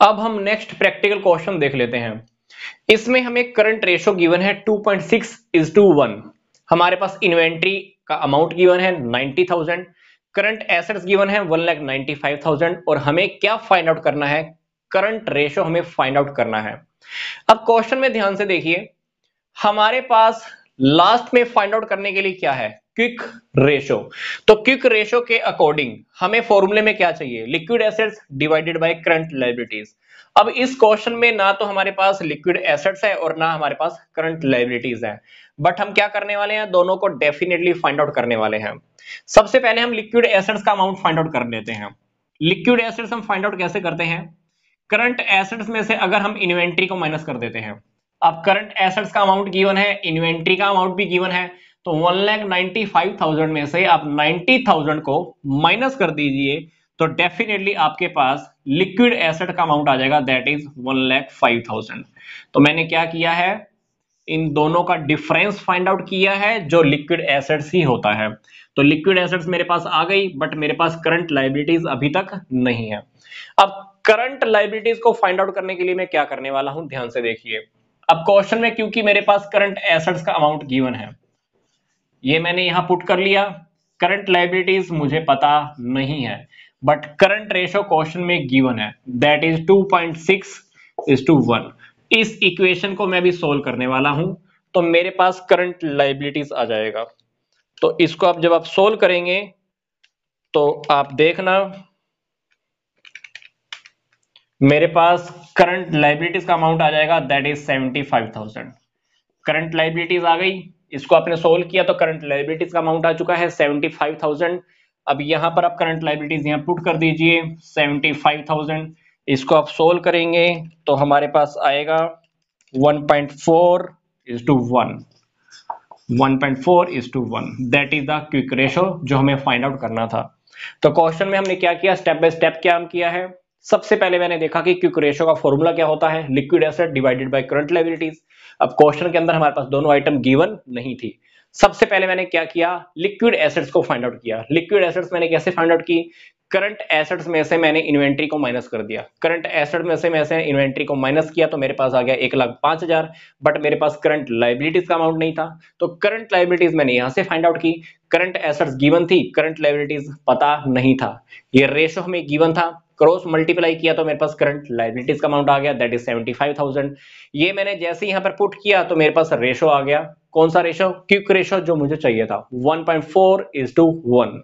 अब हम next practical question देख लेते हैं। इसमें हमें करंट रेशो गिवन है 2.6 पॉइंट इज़ टू वन हमारे पास इन्वेंट्री का अमाउंट गिवन है 90,000 करंट एसेट्स गिवन है one lakh ninety five thousand और हमें क्या फाइंड आउट करना है? करंट रेशो हमें फाइंड आउट करना है। अब क्वेश्चन में ध्यान से देखिए। हमारे पास लास्ट में फाइंड आउट करने के लिए क्या है? क्विक रेशो तो क्विक रेशो के अकॉर्डिंग हमें फॉर्मूले में क्या चाहिए? Liquid assets divided by current liabilities अब इस क्वेश्चन में ना तो हमारे पास लिक्विड एसेट्स है और ना हमारे पास करंट लाइबिलिटीज है। बट हम क्या करने वाले हैं? दोनों को डेफिनेटली फाइंड आउट करने वाले हैं। सबसे पहले हम लिक्विड एसेट्स का अमाउंट फाइंड आउट कर लेते हैं। लिक्विड एसेट्स हम फाइंड आउट कैसे करते हैं? करंट एसेट्स में से अगर हम इन्वेंट्री को माइनस कर देते हैं। अब करंट एसेट्स का अमाउंट गिवन है इन्वेंट्री का अमाउंट भी गिवन है तो one lakh ninety five thousand में से आप नाइन्टी थाउज़ेंड को माइनस कर दीजिए तो डेफिनेटली आपके पास लिक्विड एसेट का अमाउंट आ जाएगा that is one lakh five thousand तो मैंने क्या किया है? इन दोनों का डिफरेंस फाइंड आउट किया है, जो लिक्विड एसेट्स ही होता है। तो लिक्विड एसेट्स मेरे पास आ गई बट मेरे पास करंट लाइबिलिटीज अभी तक नहीं है। अब करंट लाइबिलिटीज को फाइंड आउट करने के लिए मैं क्या करने वाला हूँ? ध्यान से देखिए। अब क्वेश्चन में क्योंकि मेरे पास करंट एसेट्स का अमाउंट गिवन है, ये मैंने यहाँ पुट कर लिया। करंट लाइबिलिटीज मुझे पता नहीं है बट करंट रेशो क्वेश्चन में गिवन है। That is 2.6 is to one इस इक्वेशन को मैं भी सोल्व करने वाला हूँ तो मेरे पास करंट लाइबिलिटीज आ जाएगा। तो इसको आप जब आप सोल्व करेंगे तो आप देखना, मेरे पास करंट लाइबिलिटीज का अमाउंट आ जाएगा that is seventy five thousand current liabilities आ गई, इसको आपने सोल्व किया तो करंट लाइबिलिटीज का अमाउंट आ चुका है सेवेंटी फाइव थाउज़ेंड अब यहाँ पर आप करंट लाइबिलिटीज यहाँ पुट कर दीजिए सेवेंटी फाइव थाउज़ेंड इसको आप सोल्व करेंगे तो हमारे पास आएगा 1.4 is to one 1.4 is to one that is the quick ratio जो हमें फाइंड आउट करना था. तो क्वेश्चन में हमने क्या किया? स्टेप बाय स्टेप क्या हम किया है? सबसे पहले मैंने देखा कि क्विक रेशो का फॉर्मूला क्या होता है? Liquid asset divided by current liabilities अब क्वेश्चन के अंदर हमारे पास दोनों आइटम गिवन नहीं थी। सबसे पहले मैंने क्या किया? लिक्विड एसेट्स को फाइंड आउट किया। लिक्विड एसेट्स मैंने कैसे फाइंड आउट की? करंट एसेट्स में से मैंने इन्वेंट्री को माइनस कर दिया। करंट एसेट में से मैंने इन्वेंट्री को माइनस किया तो मेरे पास आ गया एक लाख पाँच हज़ार बट मेरे पास करंट लाइबिलिटीज का अमाउंट नहीं था। तो करंट लाइबिलिटीज मैंने यहाँ से फाइंड आउट की। करंट एसेट्स गिवन थी करंट लाइबिलिटीज पता नहीं था। ये रेशो हमें गिवन था। क्रॉस मल्टीप्लाई किया तो मेरे पास करंट लाइबिलिटीज का अमाउंट आ गया that is seventy five thousand ये मैंने जैसे यहाँ पर पुट किया तो मेरे पास रेशो आ गया। कौन सा रेशो क्विक रेशो जो मुझे चाहिए था। 1.4 इज़ टू वन